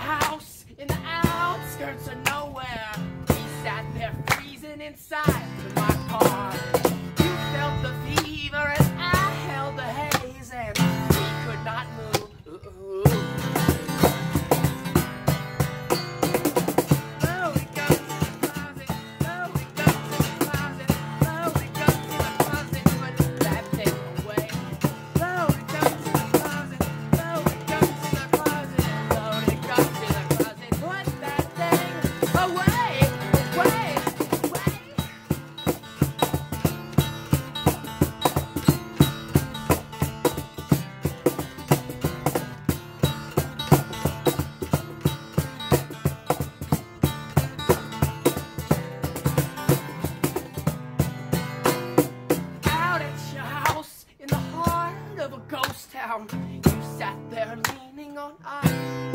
house in the outskirts of nowhere. He sat there freezing inside my car. down. You sat there leaning on ice.